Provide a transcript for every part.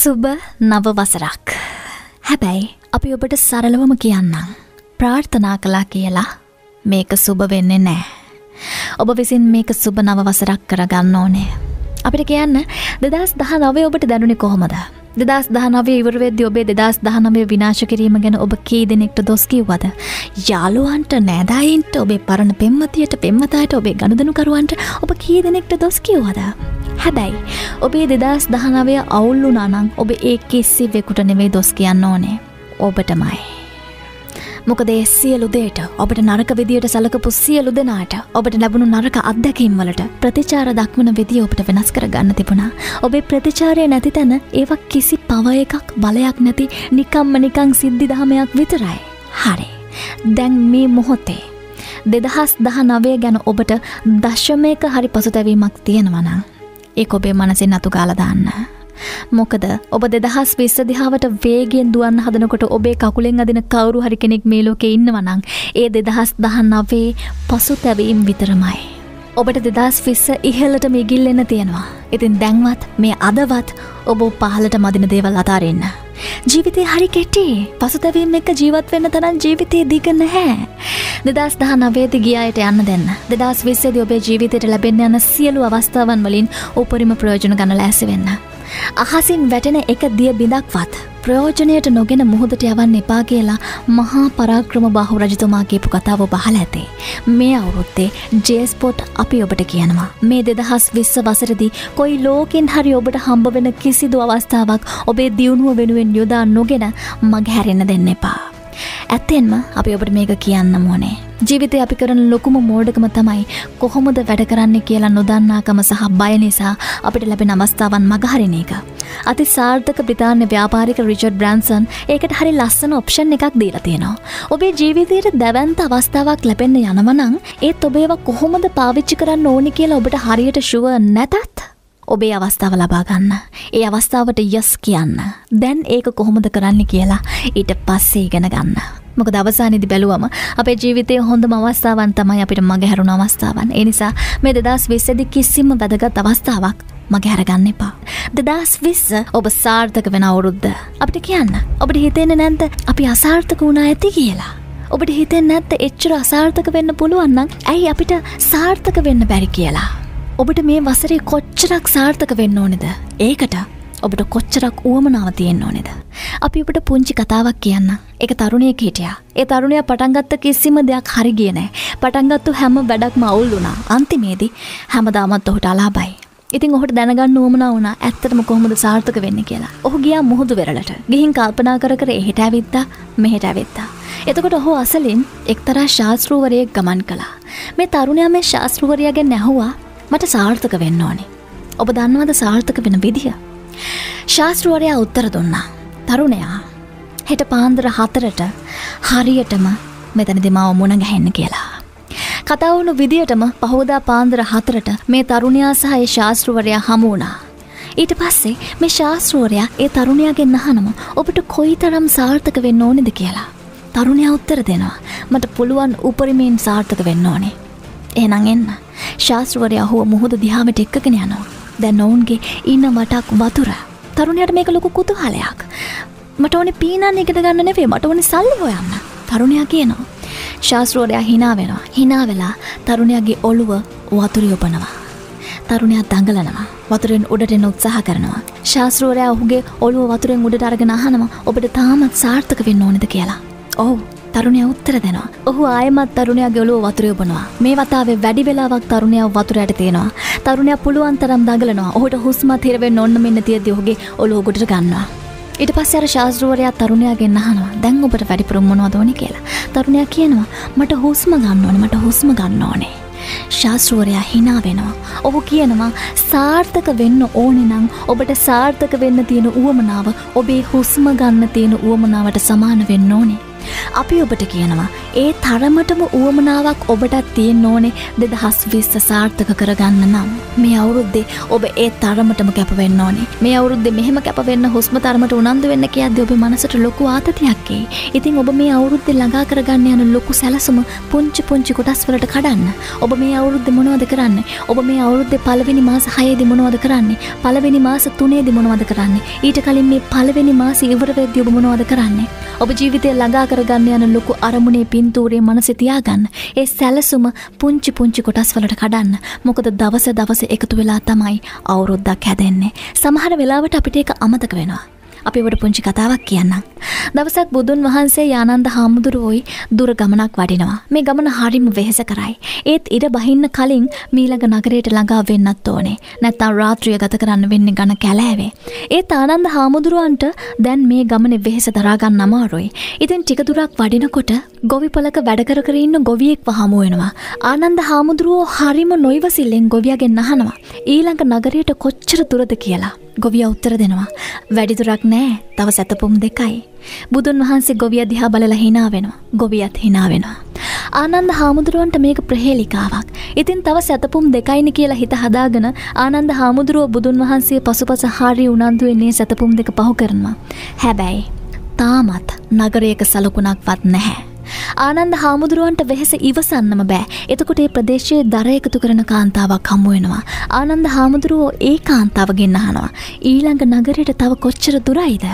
සුබ නව වසරක්. හැබැයි අපි ඔබට සරලවම කියන්නම්. ප්‍රාර්ථනා කලා කියලා මේක සුබ වෙන්නේ නෑ. ඔබ විසින් මේක සුබ නව වසරක් කරගන්න ඕනේ. අපිට කියන්න දෙදස් දහ නවේ ඔබට දැනුනි කොහොමද. දෙදස් දහනවේ ඉවරවෙද්දි ඔබේ දෙදස් දහනමය විනාශ කිරීම ගැන ඔබ කී දෙනෙක්ට දොස්කිව්වද. යාළුවන්ට නෑදායින්ට ඔබේ පරණ පෙම්මතියට පෙම්මතායට ඔබේ ගණදනුකරුවන්ට ඔබ කී දෙනෙක්ට දොස්කිව්වද. හැබැයි ඔබේ දෙදස් දහනවය අවුල්ලු නනං ඔබ ඒ කිස්සි වෙකුට නෙවෙයි දොස් කියන්න ඕනේ ඔබටමයි. මොකද ඒ සියලු දේට ඔබට නරක විදියට සලකපු සියලු දෙනාට ඔබට ලැබුණු නරක අත්දැකීම්වලට ප්‍රතිචාර දක්වන විදිිය ඔබට වෙනස් කර ගන්න තිබුණා. ඔබේ ප්‍රතිචාරය නැති තැන ඒවක් කිසි පව එකක් බලයක් නැති නිකම්ම නිකං සිද්ධි දහමයක් විතරයි. හරි. දැන් මේ මොහොතේ. දෙදහස් දහ නවය ගැන ඔබට දශමයක හරි පසුතැවීමක් තියෙනවනං. ඒ ඔබේ මනසින් අතු කාලදාන්න. මොකද ඔබ දෙදහස් විස්ස දිහාවට වේගෙන් දුවන්න හදනකොට ඔබේ කකුලෙන් අදින කවරු හරි කෙනෙක් මේ ලෝකෙ ඉන්නවනං ඒ දෙදහස් දහන් අවේ පසු තැවීම් විතරමයි. ඔබට දෙදස් විස්ස ඉහල්ලට මිගිල්ලෙන්න තියෙනවා. ඉතින් දැන්වත් මේ අදවත් ඔබ පහලට මදින දේවල් අතාරන්න. ජීවිතය හරි කෙටි පසුතැවීම එක ජීවත් වෙන්න තරන් ජීවිතය දිගන්න හැ. දෙදස් දහ නවේති ගියායට යන්න දෙන්න දෙදස් විස්සේද ඔබේ ජීවිතයට ලැබෙන්න යන සියලු අවස්ථාවන් වලින් උපරිම ප්‍රයෝජන ගන ලැසි වෙන්න. අහසින් වැටෙන එක දිය බිඳක්වත් ප්‍රයෝජනයට නොගෙන මුහුදට යවන්න එපා කියලා මහා පරාක්‍රම බාහු රජතුමා කියපු කතාව බහල ඇතේ. මේ අවුරුත්තේ ජේස්පොට් අපි ඔබට කියනවා. මේ දෙදහස් විස්ස වසරදි කොයි ලෝකෙන් හරි ඔබට හම්බ වෙන කිසිදු අවස්ථාවක් ඔබේ දියුණුව වෙනුවෙන් යොදා නොගෙන මගහැරෙන්න දෙන්න එපා. ඇත්තෙන්ම අපි ඔබට මේක කියන්න ඕනේ. ජීවිතය අපි කරන ලොකුම මෝඩකම තමයි කොහොමද වැඩ කරන්න කියලා නොදන්නාකම සහ බය නිසා අපිට ලැබෙන අවස්ථාවන් මගහරින එක. අති සාර්ථක බ්‍රතාාන්‍ය ව්‍යාපාරික රිචඩ් බ්‍රන්සන් ඒකට හරි ලස්සන ඔප්ෂන් එකක් දීලා තියෙනවා. ඔබේ ජීවිතයට දැවන්ත අවස්ථාවක් ලැබෙන්න යනවනං ඒත් ඔබේව කොහොමද පාවිච්චි කරන්න ඕනි කියලා ඔබට හරියට ශුව නැතත්. ඔබේ අවස්ථාව ලබාගන්න. ඒ අවස්ථාවට යස් කියන්න. දැන් ඒක කොහොමද කරන්න කියලා ඊට පස්සේ ඉගෙන ගන්න. මොක දවසානිදි බැලුවම අපේ ජීවිතය හොඳ අවස්ථාවන් තමයි අපිට මගේ හැරුණ අවස්ථාවන් එනිසා මේ දෙදස් විස්සදි කිසිම වැදගත් අවස්ථාවක් මගේ හැරගන්න එපා. දෙදස් විස්ස ඔබ සාර්ථක වෙන අවුරුද්ද. අපිට කියන්න ඔබට හිතෙන නැන්ත අපි අසාර්ථක වුණා ඇති කියලා. ඔබට හිතෙන් නැත්ත එච්චර අසාර්ථක වෙන්න පුළුවන්නම් ඇයි අපිට සාර්ථක වෙන්න බැරි කියලා. ඔබට මේ වසරේ කොච්චරක් සාර්ථක වෙන්න ඕනෙද? ඒකට ඔබට කොච්චරක් උවමනාව තියෙන් ඕනෙද. අපි ඔබට පුංචි කතාවක් කියන්න. එක තරුණය හිටියා. ඒ තරුණය පටන්ගත්ත කිසිම දෙයක් හරි ගියනෑ පටන්ගත්තු හැම වැඩක්ම අවුල් වුණා. අන්තිමේදී හැමදාමත් ඔහුට අලාබයි. ඉතින් ඔහට දැනගන්න වුවමන වුණ ඇත්තටම කොහොමද සාර්ථක වෙන්න කියලා? ඔහු ගියා මුහුදු වෙරලට ගිහින් කල්පනා කර කර එහෙට ඇවිත්තා මෙහෙට ඇවිත්තා. එතකොට ඔහු අසලින් එක්තරා ශාස්තෘූවරයෙක් ගමන් කලා මේ තරුණයා මේ ශාස්තෘවරයාගෙන් නැහුවා මට සාර්ථක වෙන්න ඕනි. ඔබ දන්නවද සාර්ථක වෙන විදිහ. ශාස්තෘවරයා උත්තර දුන්නා. තරුණයා හෙට පාන්දර හතරට හරියටම මෙතන දෙමාව මුණ ගැහෙන්න කියලා. කතාවුණු විදියටම පහෝදා පාන්දර හතරට මේ තරුණයා සහ ඒ ශාස්තෘවරයා හමුවුණා. ඊට පස්සේ මේ ශාස්තෘවරයා ඒ තරුණයාගෙන් අහනම ඔබට කොයි තරම් සාර්ථක වෙන්න ඕනෙද කියලා. තරුණයා උත්තර දෙනවා මට පුළුවන් උපරිමයෙන් සාර්ථක වෙන්න ඕනේ. එහෙනම් එන්න. ශාස්ත්‍රවරයා හුව මුහුද දිහාමට එක්කගෙන යනවා. දැන් ඔවුන්ගේ ඉන්න වටක් වතුර. තරුණයට මේක ලොකු කුතුහලයක්. මට ඕනේ පීනන්න එකට ගන්න නෙවේ මට ඕනේ සල්ලි හොයන්න. තරුණයා කියනවා. ශාස්ත්‍රවරයා හිනා වෙනවා. හිනා වෙලා තරුණයාගේ ඔළුව වතුරි ඔබනවා. තරුණයා දඟලනවා. වතුරෙන් උඩට එන්න උත්සාහ කරනවා. ශාස්ත්‍රවරයා ඔහුගේ ඔළුව වතුරෙන් උඩට අරගෙන අහනවා ඔබට තාමත් සාර්ථක වෙන්න ඕනෙද කියලා. ඔව් තරුණය උත්තර දෙනවා. ඔහු ආයමත් තරුණයා ගොලුව වතුරය ඔබනවා. මේ වතාවේ වැඩි වෙලාවක් තරුණයා වතුරයට තියෙනවා. තරුණයා පුළුවන් තරම් දඟලනවා. ඔහුට හුස්මත් හිරවෙන්න ඔන්න මෙන්න තියදී ඔහුගේ ඔළුව ගොඩට ගන්නවා. ඊට පස්සේ අර ශාස්ත්‍රවරයා තරුණයාගෙන් අහනවා දැන් ඔබට වැඩිපුර මොනවද ඕනේ කියලා. තරුණයා කියනවා මට හුස්ම ගන්න ඕනේ මට හුස්ම ගන්න ඕනේ. ශාස්ත්‍රවරයා හිනා වෙනවා. ඔහු කියනවා සාර්ථක වෙන්න ඕනෙ නම් ඔබට සාර්ථක වෙන්න තියෙන උවමනාව ඔබේ හුස්ම ගන්න තියෙන උවමනාවට සමාන වෙන්න ඕනේ. අපි ඔබට කියනවා ඒ තරමටම උවමනාවක් ඔබටත් තියෙන් ඕනේ දෙදහස් විස්ස සාර්ථක කරගන්න නම්. මේ අවුරුද්දේ ඔබ ඒ තරමටම කැපවෙන්න ඕනේ මේ අවුරුද්දේ මෙහෙම කැපවෙන්න හුස්ම තරමට උනන්දු වෙන්න කියද්දී ඔබේ මනසට ලොකු ආතතියක් එයි. ඉතින් ඔබ මේ අවුරුද්දේ ළඟා කරගන්න යන ලොකු සැලසුම පුංචි පුංචි කොටස් වලට කඩන්න. ඔබ මේ අවුරුද්දේ මොනවද කරන්නේ? ඔබ මේ අවුරුද්දේ පළවෙනි මාස 6 දී මොනවද කරන්නේ? පළවෙනි මාස 3 දී මොනවද කරන්නේ? ඊට කලින් මේ පළවෙනි මාසෙ ඉවර වෙද්දී ඔබ මොනවද කරන්නේ? ඔබ ජීවිතය ළඟා කරගන්න යන ලොකු අරමුණේ පින්තූරේ මනසේ තියාගන්න. ඒ සැලසුම පුංචි පුංචි කොටස් වලට කඩන්න. මොකද දවස දවස එකතු වෙලා තමයි අවුරුද්දක් හැදෙන්නේ. සමහර වෙලාවට අපිට ඒක අමතක වෙනවා. අපි ඔබට පුංචි කතාවක් කියන්නම්. දවසක් බුදුන් වහන්සේ යානන්ද හාමුදුරුවෝයි දුර ගමනක් වඩිනවා. මේ ගමන හරිම වෙහෙස කරයි. ඒත් ඉර බහින්න කලින් මීළඟ නගරයට ළඟා වෙන්නත් ඕනේ. නැත්තම් රාත්‍රිය ගත කරන්න වෙන්නේ ඝන කැලෑවේ. ඒත් ආනන්ද හාමුදුරුවන්ට දැන් මේ ගමනේ වෙහෙස දරා ගන්න අමාරුයි. ඉතින් ටික දුරක් වඩිනකොට ගොවිපලක වැඩ කර කර ඉන්න ගොවියෙක්ව හමු වෙනවා. ආනන්ද හාමුදුරුවෝ හරිම නොයිවසිල්ලෙන් ගොවියාගෙන් අහනවා. ඊළඟ නගරයට කොච්චර දුරද කියලා. ගොවිය උත්තර දෙනවා. වැඩිදුරක් නෑ තව සැතපුම් දෙකයි. බුදුන් වහන්සේ ගොවිය දිහා බලලා හිනා වෙනවා. ගොවියත් හිනා වෙනවා. ආනන්ද හාමුදුරුවන්ට මේක ප්‍රහේලිකාවක්. ඉතින් තව සැතපුම් දෙකයිනි කියලා හිත හදාගෙන ආනන්ද හාමුදුරුව බුදුන් වහන්සේ පසුපස හරි උනන්දු වෙන්නේ සැතපුම් දෙක පහු කරනවා. හැබැයි තාමත් නගරයක සලකුණක්වත් නැහැ. ආනන්ද හාමුදුරුවන්ට වෙහෙස ඉවසන්නම බෑ. එතකොට ඒ ප්‍රදේශයේ දර එකතු කරන කාන්තාවක් හමු වෙනවා. ආනන්ද හාමුදුරුවෝ ඒ කාන්තාව ගෙන්න අහනවා. ඊළඟ නගරයට තව කොච්චර දුරයිද?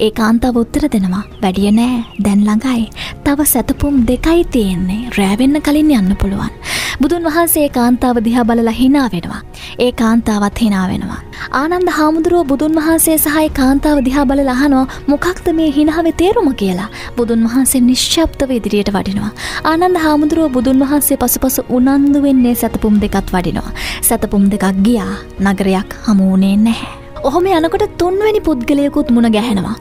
ඒ කාන්තාව උත්තර දෙනවා. වැඩිය නෑ. දැන් ළඟයි. තව සැතපුම් දෙකයි තියෙන්නේ. රෑ වෙන්න කලින් යන්න පුළුවන්. බුදුන් වහන්සේ කාන්තාව දිහා බලලා හිනා වෙනවා. ඒ කාන්තාවත් හිනා වෙනවා. ආනන්ද හාමුදුරුව බුදුන් වහන්සේ සහයි කාන්තාව දිහා බලලා අහනවා මොකක්ද මේ හිනාවේ තේරුම කියලා. බුදුන් වහන්සේ නිශ්ශබ්දව ඉදිරියට වඩිනවා. ආනන්ද හාමුදුරුව බුදුන් වහන්සේ පසුපස උනන්දු වෙන්නේ සතපුම් දෙකත් වඩිනවා. සතපුම් දෙකක් ගියා. නගරයක් හමු වුණේ නැහැ. ඔහොම යනකොට තුන්වැනි පුද්ගලයකුත් මුණ ගැහෙනවා.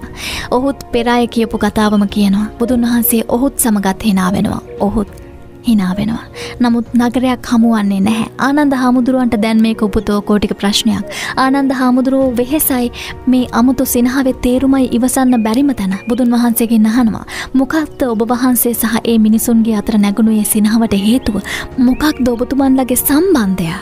ඔහුත් පෙරාය කියපු කතාවම කියනවා. බුදුන් වහන්සේ ඔහුත් සමගත් හිනා වෙනවා. ඔහුත් හිනා වෙනවා. නමුත් නගරයක් හමුවන්නේ නැහැ. ආනන්ද හාමුදුරුවන්ට දැන් මේක උපතෝ කෝටික ප්‍රශ්නයක්. ආනන්ද හාමුදුරුවෝ වෙහෙසයි මේ අමුතු සිනහවේ තේරුමයි ඉවසන්න බැරිම තැන බුදුන් වහන්සේගෙන් අහනවා. මොකක්ද ඔබ වහන්සේ සහ ඒ මිනිසුන්ගේ අතර නැගුණු ඒ සිනහවට හේතුව? මොකක්ද ඔබතුමන්ලගේ සම්බන්ධය?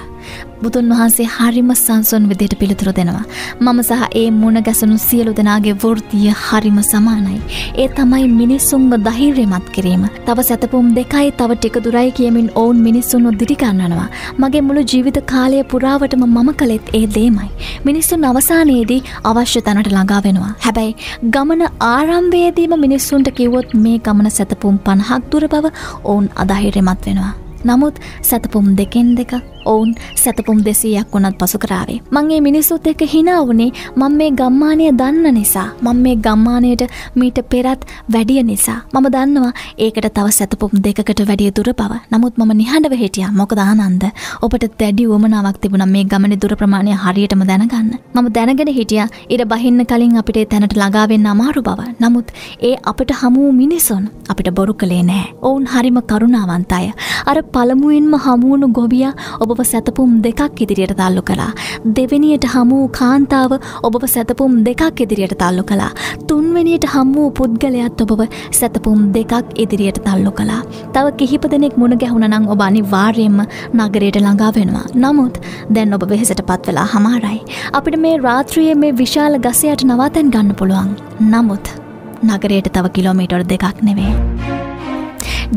බුදුන් වහන්සේ හරිම සංසොන් විදියට පිළිතුරු දෙනවා. මම සහ ඒ මුණ ගැසුණු සියලු දෙනාගේ වෘතිය හරිම සමානයි. ඒ තමයි මිනිස්සුන්ව ධෛර්යමත් කිරීම. තව සැතපුම් දෙකයි තව ටික දුරයි කියමින් ඔවුන් මිනිස්සුන්ව දිරිගන්නනවා. මගේ මුළු ජීවිත කාලය පුරාවටම මම කළෙත් ඒ දේමයි. මිනිස්සුන් අවසානයේදී අවශ්‍ය තැනට ළඟා වෙනවා. හැබැයි ගමන ආරම්භයේදීම මිනිස්සුන්ට කිව්වොත් මේ ගමන සැතපුම් පණහක් දුර බව ඔවුන් අධෛර්යමත් වෙනවා. නමුත් සැතපුම් දෙකෙන් දෙක ඔවුන් සැතපුම් දෙසීයක් වුණත් පසු කරාවේ. මංගේ මිනිස්සුත් එක්ක හිනා වුණේ මං මේ ගම්මානය දන්න නිසා. මං මේ ගම්මානයට මීට පෙරත් වැඩිය නිසා. මම දන්නවා ඒකට තව සැතපුම් දෙකකට වැඩිය දුර බව. නමුත් මම නිහඬව හිටියා. මොකද ආනන්ද ඔබට දැඩි උවමනාවක් තිබුණා මේ ගමනේ දුර ප්‍රමාණය හරියටම දැනගන්න. මම දැනගෙන හිටියා ඉර බහින්න කලින් අපිට ඒ තැනට ළඟා වෙන්න අමාරු බව. නමුත් ඒ අපිට හමු වූ මිනිසුන් අපිට බොරු කළේ නැහැ. ඔවුන් හරිම කරුණාවන්තය. අර පළමුවෙන්ම හමු වුණු ගොවියා ඔබ ඔබව සැතපුම් දෙකක් ඉදිරියට තල්ලු කළා. දෙවෙනියට හමූ කාන්තාව ඔබව සැතපුම් දෙකක් ඉදිරියට තල්ලු කළා. තුන්වෙනියට හම්වූ පුද්ගලයත් ඔබව සැතපුම් දෙකක් ඉදිරියට තල්ලු කළා. තව කිහිප දෙනෙක් මුණ ගැහුණනං ඔබ අනිවාර්යෙන්ම නගරයට ළඟා වෙනවා. නමුත් දැන් ඔබ වෙහෙසට පත් වෙලා හමාරයි. අපිට මේ රාත්‍රියයේ මේ විශාල ගසයට නවතැන් ගන්න පුළුවන්. නමුත් නගරයට තව කිලෝමීටර් දෙකක් නෙවේ.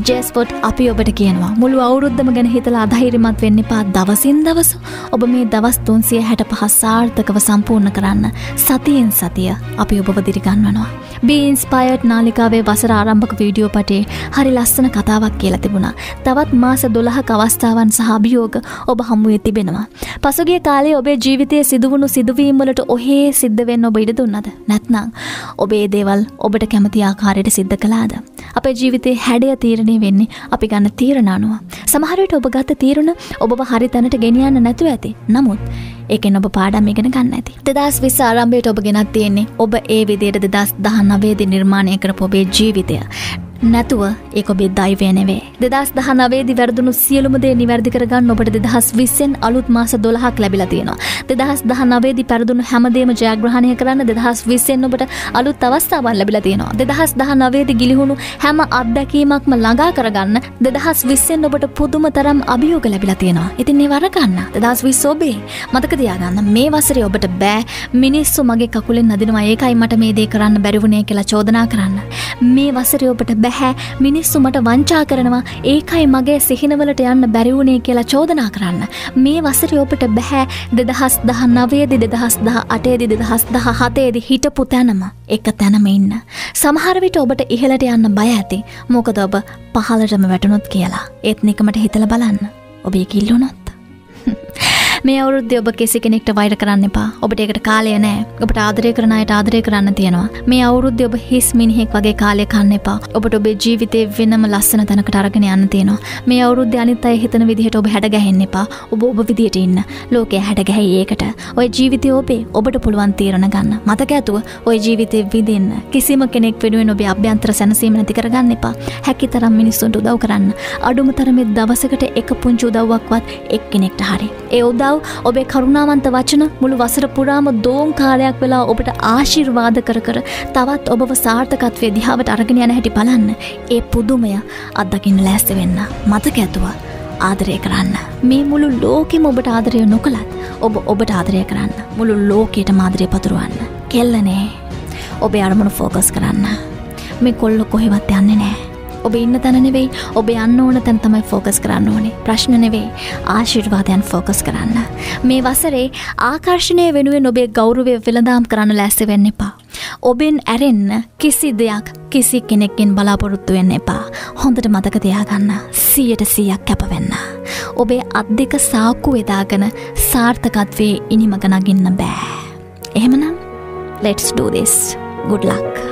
ජෙස්පොට් අපි ඔබට කියනවා මුළු අවුරුද්ධම ගැන හිතලා අධෛරිමත් වෙන්න පා දවසින් දවස ඔබ මේ දවස් තුන්සිය හැට පහස් සාර්ථකව සම්පූර්ණ කරන්න සතියෙන් සතිය අපි ඔබව දිරිගන්වනවා. බීන්ස්පයට් නාලිකාවේ වසර ආරම්භක වීඩියෝ පටේ හරි ලස්සන කතාවක් කියලා තිබුණා. තවත් මාස දොළහක අවස්ථාවන් සහ අභියෝග ඔබ හමුවේ තිබෙනවා. පසුගිය කාලේ ඔබේ ජීවිතයේ සිදුවුණු සිදුවීම්වලට ඔහේ සිද්ධ වෙන්න ඔබ ඉඩ දුන්නද? නැත්නම් ඔබේ දේවල් ඔබට කැමති ආකාරයට සිද්ධ කළාද? අපේ ජීවිතේ හැඩය තීරණය වෙන්නේ අපි ගන්න තීරණ අනුව. සමහරවිට ඔබ ගත්ත තීරණ ඔබව හරි තැනට ගෙනියන්න නැතුව ඇති. නමුත් ඒකෙන් ඔබ පාඩම් ඉගෙන ගන්න ඇති. දෙදස් විස් ආරම්භයට ඔබ ගෙනත් තියෙන්නේ ඔබ ඒ විදියට දෙදස් දහ නවේදි නිර්මාණය කරපු ඔබේ ජීවිතය. නැතුව ඒක ඔබේ දයිවය නෙවේ. දෙදස් දහ නවේදි වැරදුණු සියලුමදේ නිවැරදි කරගන්න ඔබට දෙදහස් විස්සෙන් අලුත් මාස දොළහක් ලැබිලා තියෙනවා. දෙදහස් දහ නවේදි පැරදුණු හැමදේම ජයග්‍රහණය කරන්න දෙදහස් විස්සෙන් ඔබට අලුත් අවස්ථාවන් ලැබිලා තියෙනවා. දෙදහස් දහ නවේදි ගිලිහුණු හැම අත්දැකීමක්ම ළඟා කරගන්න දෙදහස් විස්සෙන් ඔබට පුදුම තරම් අභියෝග ලැබිලා තියෙනවා. ඉතින් ඒ වරගන්න දෙදහස් විස්ස ඔබේ මතක තියාගන්න මේ වසරේ ඔබට බෑ මිනිස්සු මගේ කකුලෙන් නදිනවා ඒකයි මට මේ දේ කරන්න බැරිවුණේ කියලා චෝදනා කරන්න. මේ වසරේ ඔබට බැහැ මිනිස්සු මට වංචා කරනවා ඒකයි මගේ සිහිනවලට යන්න බැරිවුණේ කියලා චෝදනා කරන්න. මේ වසරේ ඔබට බැහැ දෙදහස් දහ නවයේදි දෙදහස් දහ අටේදි දෙදහස් දහ හතේදි හිටපු තැනම එක තැනම ඉන්න. සමහරවිට ඔබට ඉහලට යන්න බය ඇති මොකද ඔබ පහලටම වැටනොත් කියලා ඒත් නිකමට හිතල බලන්න ඔබේ කිල්ලුනොත්. මේ අවුරුද්ධ ඔබ කෙසි කෙනෙක්ට වෛර කරන්න එපා. ඔබට එකට කාලය නෑ. ඔබට ආදරය කරනයට ආදරය කරන්න තියෙනවා. මේ අවුරුද්ධ ඔබ හිස් මිනිහෙක් වගේ කාලය කන්න එපා. ඔබට ඔබේ ජීවිතය වෙනම ලස්සන තැනකට අරගෙන යන්න තියෙනවා. මේ අවුරුද්ධ අනිත් අය හිතන විදිහට ඔබ හැඩගැහෙන්න එපා. ඔබ ඔබ විදියට ඉන්න. ලෝකය හැඩගැහැයි ඒකට. ඔය ජීවිතය ඔබේ. ඔබට පුළුවන් තීරණ ගන්න. මතක ඇතුව ඔය ජීවිතය විදින්න කිසිම කෙනෙක් වෙනුවෙන් ඔබේ අභ්‍යන්තර සැනසීම නැති කරගන්න එපා. හැකි තරම් මිනිස්සුන්ට උදව් කරන්න. අඩුම තරමේ දවසකට එක පුංචි උදව්වක්වත් එක් කෙනෙක්ට හරි. ඒ උදව් උදව් ඔබේ කරුණාවන්ත වචන මුළු වසර පුරාම දෝම් කාලයක් වෙලා ඔබට ආශිර්වාද කර කර තවත් ඔබව සාර්ථකත්වය දිහාවට අරගෙන යන හැටි බලන්න. ඒ පුදුමය අත්දකින්න ලෑස්ති වෙන්න. මතක ඇතුව ආදරය කරන්න. මේ මුළු ලෝකෙම ඔබට ආදරය නොකළත් ඔබ ඔබට ආදරය කරන්න. මුළු ලෝකයට මාදරය පතුරුවන්න. කෙල්ලනේ ඔබේ අරමුණු ෆෝකස් කරන්න. මේ කොල්ල කොහෙවත් යන්නේ නෑ. ඔබ ඉන්න තැන නෙවෙයි ඔබ යන්න ඕන තැන් තමයි ෆෝකස් කරන්න ඕනේ ප්‍රශ්න නෙවෙයි ආශිර්වාදයන් ෆෝකස් කරන්න. මේ වසරේ ආකර්ශණය වෙනුවෙන් ඔබේ ගෞරුවය වෙළඳාම් කරන්න ලැස්සෙ වෙන්න එපා. ඔබෙන් ඇරෙන්න කිසි දෙයක් කිසි කෙනෙක්ගෙන් බලාපොරොත්තු වෙන්න එපා. හොඳට මතක තියාගන්න සියට සියක් කැපවෙන්න. ඔබේ අත් දෙක සාක්කු වෙදාගෙන සාර්ථකත්වයේ ඉනිමගනගින්න බෑ. එහෙමනම් let's do this. good luck